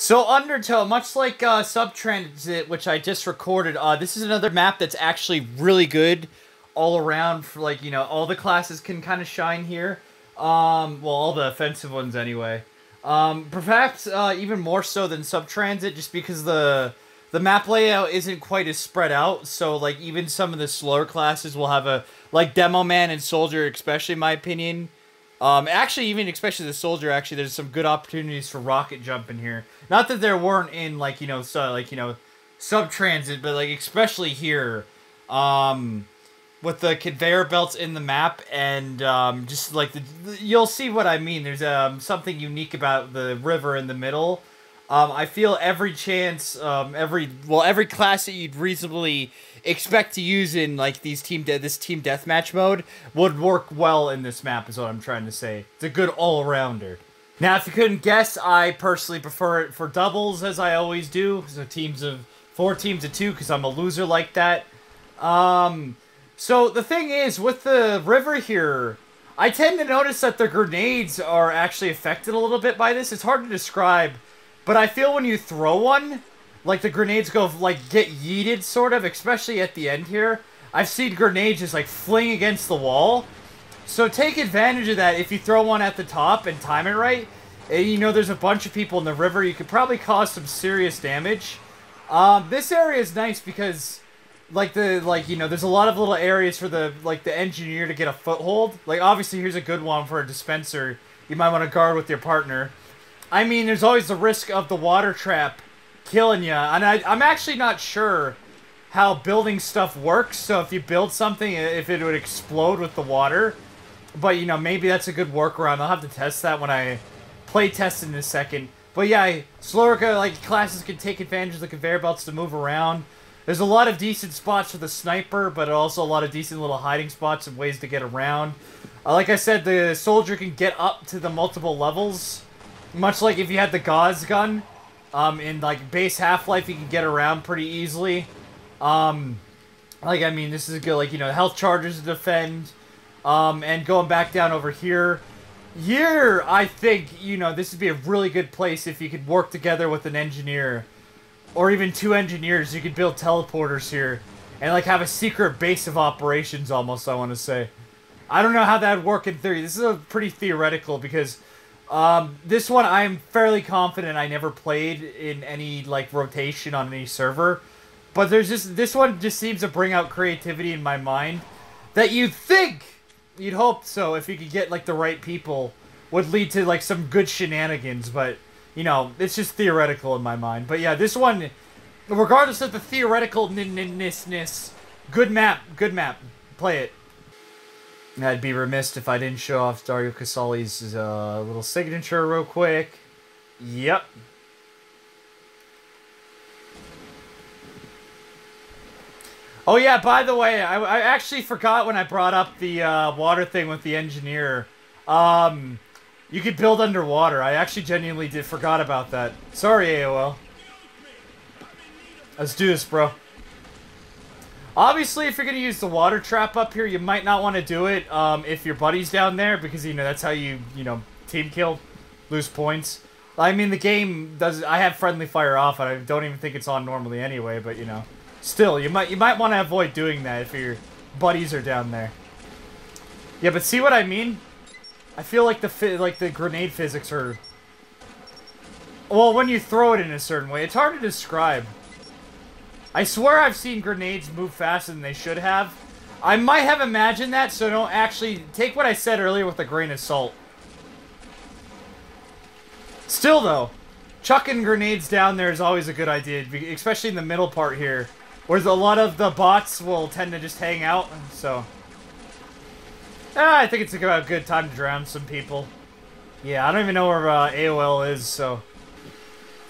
So Undertow, much like uh, Subtransit, which I just recorded, uh, this is another map that's actually really good all around. For like you know, all the classes can kind of shine here. Um, well, all the offensive ones anyway. Um, perhaps uh, even more so than Subtransit, just because the the map layout isn't quite as spread out. So like even some of the slower classes will have a like Demo Man and Soldier, especially in my opinion. Um, actually, even especially the Soldier, actually, there's some good opportunities for rocket jump in here. Not that there weren't in like you know so like you know sub transit, but like especially here. Um, with the conveyor belts in the map and um, just like the, you'll see what I mean. There's um, something unique about the river in the middle. Um, I feel every chance, um, every well, every class that you'd reasonably expect to use in like these team de- this team deathmatch mode would work well in this map. Is what I'm trying to say. It's a good all rounder. Now, if you couldn't guess, I personally prefer it for doubles as I always do. So teams of four teams of two because I'm a loser like that. Um, so the thing is, with the river here, I tend to notice that the grenades are actually affected a little bit by this. It's hard to describe, but I feel when you throw one, like the grenades go like get yeeted sort of, especially at the end here. I've seen grenades just like fling against the wall. So take advantage of that if you throw one at the top and time it right. And you know there's a bunch of people in the river, you could probably cause some serious damage. Um, this area is nice because like the like you know there's a lot of little areas for the like the engineer to get a foothold like obviously here's a good one for a dispenser you might want to guard with your partner i mean there's always the risk of the water trap killing you and I, i'm actually not sure how building stuff works so if you build something if it would explode with the water but you know maybe that's a good workaround i'll have to test that when i play test in a second but yeah slower like classes can take advantage of the conveyor belts to move around there's a lot of decent spots for the sniper, but also a lot of decent little hiding spots and ways to get around. Uh, like I said, the soldier can get up to the multiple levels. Much like if you had the Gauss gun. Um, in like base Half-Life, you can get around pretty easily. Um, like, I mean, this is good, like, you know, health charges to defend. Um, and going back down over here. Here, I think, you know, this would be a really good place if you could work together with an engineer or even two engineers, you could build teleporters here and like have a secret base of operations almost, I want to say. I don't know how that would work in theory. This is a pretty theoretical because um, this one I'm fairly confident I never played in any like rotation on any server. But there's just this one just seems to bring out creativity in my mind that you'd think you'd hope so if you could get like the right people would lead to like some good shenanigans, but you know, it's just theoretical in my mind. But yeah, this one, regardless of the theoretical ness, good map, good map. Play it. I'd be remiss if I didn't show off Dario Casali's uh, little signature real quick. Yep. Oh yeah, by the way, I, I actually forgot when I brought up the uh, water thing with the engineer. Um, you could build underwater. I actually genuinely did forgot about that. Sorry, AOL. Let's do this, bro. Obviously, if you're going to use the water trap up here, you might not want to do it um, if your buddy's down there, because, you know, that's how you, you know, team kill, lose points. I mean, the game does... I have friendly fire off, and I don't even think it's on normally anyway, but, you know. Still, you might you might want to avoid doing that if your buddies are down there. Yeah, but see what I mean? I feel like the like the grenade physics are... Well, when you throw it in a certain way, it's hard to describe. I swear I've seen grenades move faster than they should have. I might have imagined that, so don't actually... Take what I said earlier with a grain of salt. Still, though, chucking grenades down there is always a good idea, especially in the middle part here, where a lot of the bots will tend to just hang out, so... Ah, I think it's a good time to drown some people. Yeah, I don't even know where uh, AOL is, so...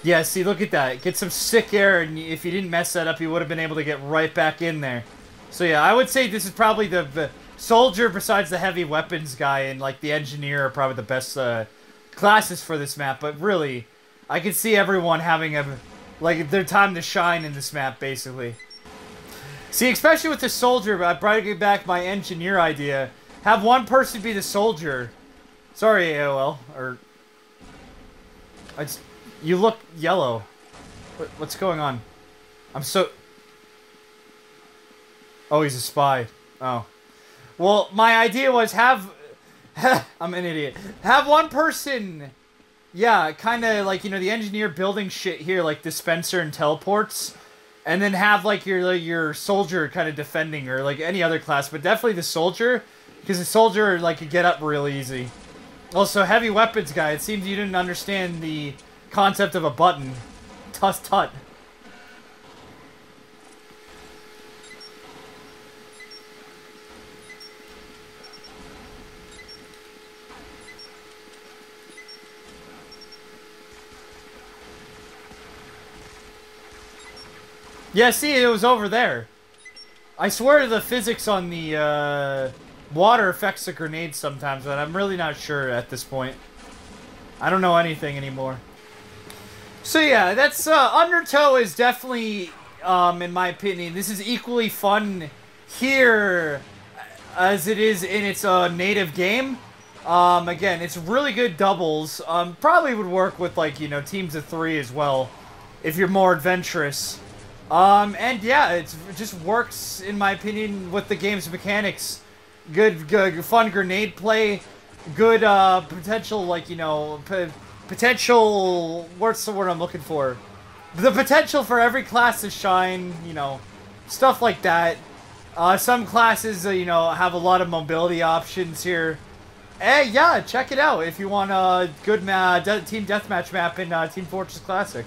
Yeah, see, look at that. Get some sick air, and if you didn't mess that up, you would have been able to get right back in there. So yeah, I would say this is probably the, the soldier besides the heavy weapons guy and like the engineer are probably the best uh, classes for this map. But really, I can see everyone having a like their time to shine in this map, basically. See, especially with the soldier, I brought back my engineer idea. Have one person be the soldier. Sorry, AOL. Or... I just... You look yellow. What, what's going on? I'm so... Oh, he's a spy. Oh. Well, my idea was have... I'm an idiot. Have one person... Yeah, kind of like, you know, the engineer building shit here, like dispenser and teleports. And then have, like, your like, your soldier kind of defending, or, like, any other class. But definitely the soldier, because the soldier, like, could get up real easy. Also, heavy weapons guy, it seems you didn't understand the concept of a button. Tut tut. Yeah, see, it was over there. I swear the physics on the uh, water affects the grenades sometimes, but I'm really not sure at this point. I don't know anything anymore. So yeah, that's uh, Undertow is definitely, um, in my opinion, this is equally fun here as it is in its uh, native game. Um, again, it's really good doubles. Um, probably would work with like you know teams of three as well, if you're more adventurous. Um, and yeah, it just works in my opinion with the game's mechanics. Good, good, fun grenade play. Good uh, potential, like you know potential... What's the word I'm looking for? The potential for every class to shine, you know, stuff like that. Uh, some classes, uh, you know, have a lot of mobility options here. Hey, yeah, check it out if you want a good ma de team deathmatch map in uh, Team Fortress Classic.